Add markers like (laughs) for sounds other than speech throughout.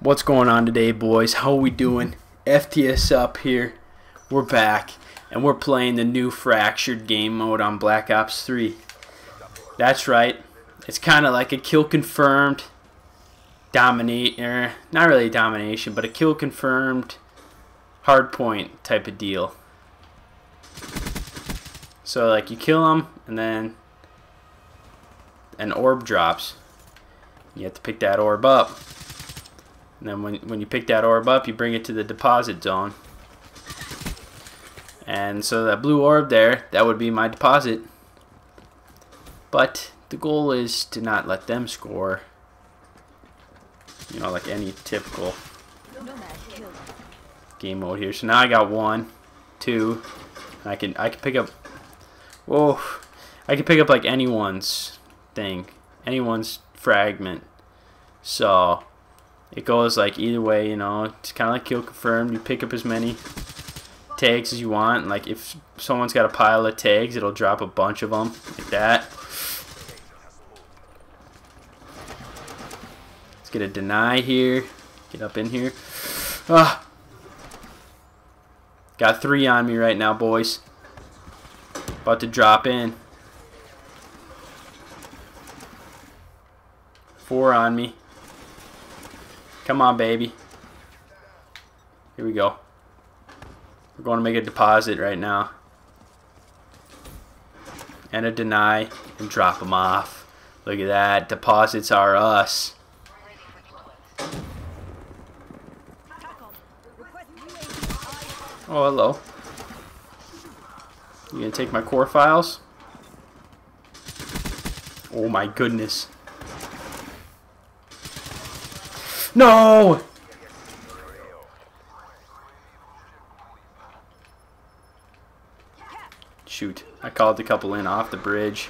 What's going on today, boys? How are we doing? FTSup here. We're back, and we're playing the new Fractured game mode on Black Ops 3. That's right. It's kind of like a kill confirmed dominate, er, not really domination, but a kill confirmed hardpoint type of deal. So like you kill them, and then an orb drops. You have to pick that orb up. And then when, when you pick that orb up, you bring it to the deposit zone. And so that blue orb there, that would be my deposit. But the goal is to not let them score. You know, like any typical game mode here. So now I got one, two, I can I can pick up. Whoa, I can pick up like anyone's thing, anyone's fragment. So it goes like either way, you know. It's kind of like kill confirmed. You pick up as many tags as you want. Like if someone's got a pile of tags, it'll drop a bunch of them like that. Let's get a deny here. Get up in here. Ah. Got three on me right now, boys. About to drop in. Four on me. Come on, baby. Here we go. We're going to make a deposit right now. And a deny and drop them off. Look at that. Deposits are us. Oh, hello. You gonna take my core files? Oh my goodness. No! Shoot. I called a couple in off the bridge.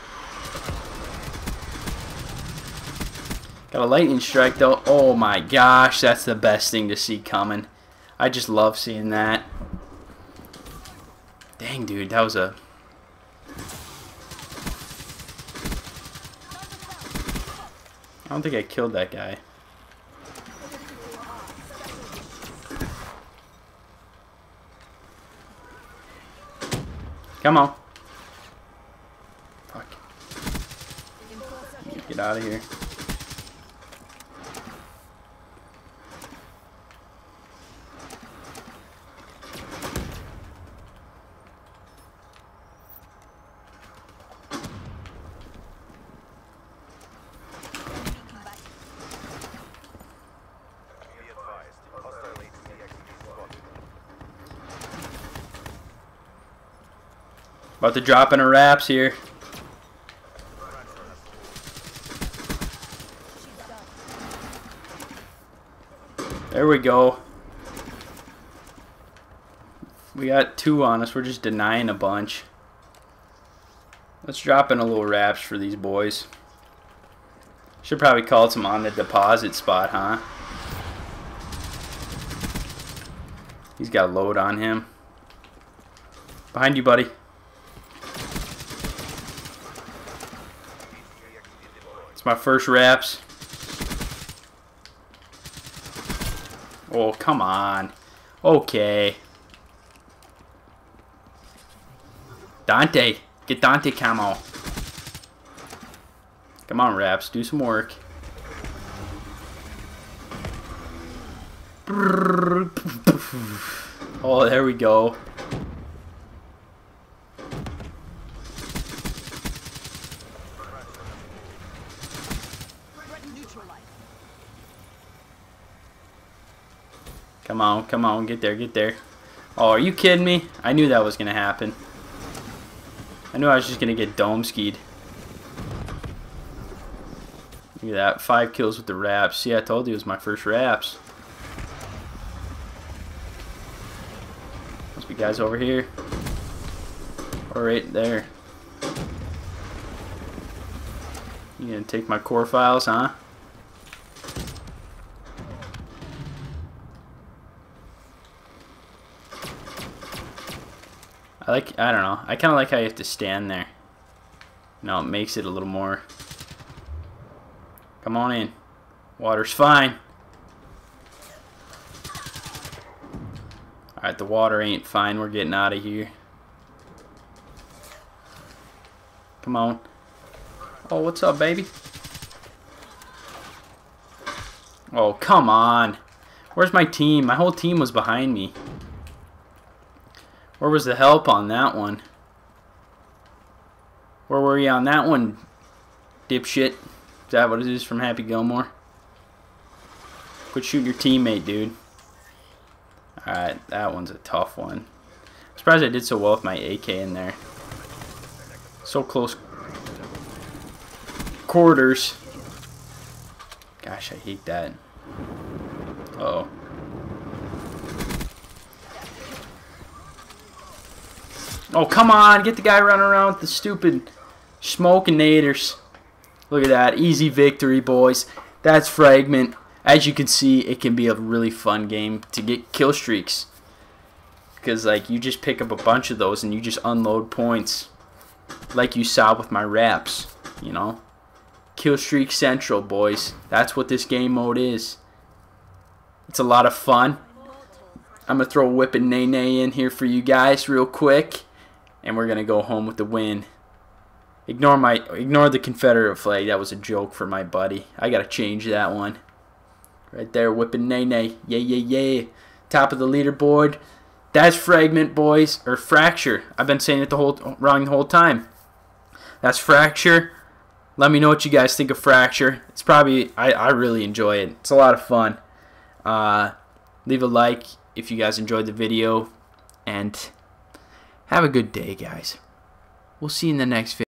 Got a lightning strike though. Oh my gosh, that's the best thing to see coming. I just love seeing that. Dang, dude, that was a... I don't think I killed that guy. Come on. Fuck. Get out of here. About to drop in a raps here. There we go. We got two on us. We're just denying a bunch. Let's drop in a little raps for these boys. Should probably call it some on the deposit spot, huh? He's got a load on him. Behind you, buddy. My first raps. Oh, come on. Okay. Dante. Get Dante camo. Come on, Raps. Do some work. (laughs) Oh, there we go. Come on, come on, get there, get there. Oh, are you kidding me? I knew that was going to happen. I knew I was just going to get dome skied. Look at that, five kills with the raps. See, I told you it was my first raps. Must be guys over here. Or right there. You gonna take my core files, huh? I like, I don't know. I kind of like how you have to stand there. No, it makes it a little more. Come on in. Water's fine. Alright, the water ain't fine. We're getting out of here. Come on. Oh, what's up, baby? Oh, come on. Where's my team? My whole team was behind me. Where was the help on that one? Where were you on that one, dipshit? Is that what it is from Happy Gilmore? Quit shooting your teammate, dude. Alright, that one's a tough one. I'm surprised I did so well with my AK in there. So close quarters. Gosh, I hate that. Uh oh. Oh, come on. Get the guy running around with the stupid smoking naders. Look at that. Easy victory, boys. That's Fragment. As you can see, it can be a really fun game to get kill streaks. Because, like, you just pick up a bunch of those and you just unload points. Like you saw with my raps, you know. Kill Streak Central, boys. That's what this game mode is. It's a lot of fun. I'm going to throw Whippin' Nae Nae in here for you guys real quick. And we're going to go home with the win. Ignore my ignore the Confederate flag. That was a joke for my buddy. I got to change that one. Right there, whipping Nae Nae. Yay yay yay. Top of the leaderboard. That's Fragment, boys. Or Fracture. I've been saying it the whole wrong the whole time. That's Fracture. Let me know what you guys think of Fracture. It's probably, I, I really enjoy it. It's a lot of fun. Uh, leave a like if you guys enjoyed the video. And have a good day, guys. We'll see you in the next video.